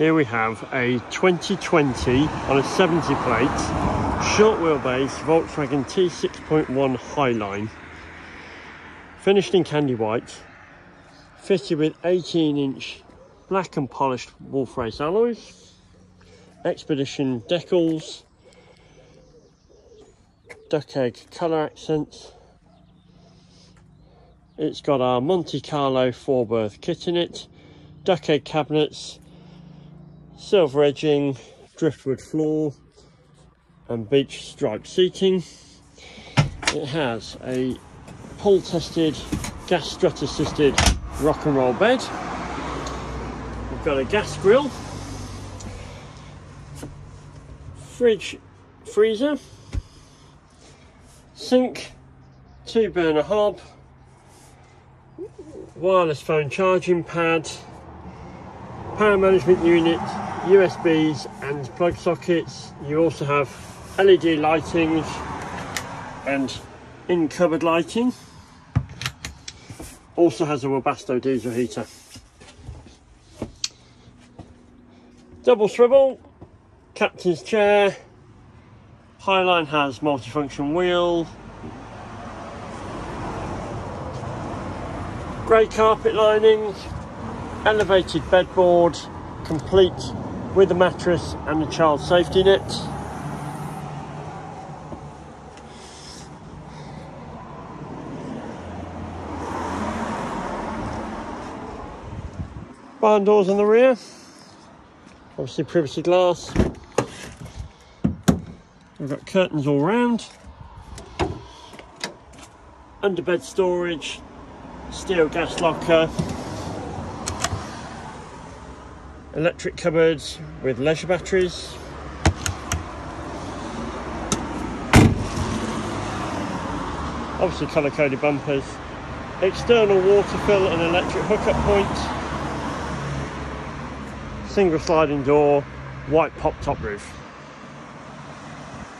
Here we have a 2020 on a 70 plate, short wheelbase Volkswagen T6.1 Highline. Finished in candy white, fitted with 18 inch black and polished Wolfrace alloys, Expedition decals, duck egg colour accents. It's got our Monte Carlo four berth kit in it, duck egg cabinets, silver edging, driftwood floor and beech stripe seating. It has a pull tested gas strut assisted rock and roll bed. We've got a gas grill, fridge freezer, sink, two burner hob, wireless phone charging pad, power management unit, USBs and plug sockets. You also have LED lighting and in cupboard lighting. Also has a Webasto diesel heater. Double swivel, captain's chair. Highline has multifunction wheel. Grey carpet linings, elevated bedboard, complete with a mattress and a child safety net. Barn doors on the rear, obviously privacy glass. We've got curtains all round. Underbed storage, steel gas locker, electric cupboards with leisure batteries. Obviously colour coded bumpers. External water fill and electric hookup point. Single sliding door, white pop top roof.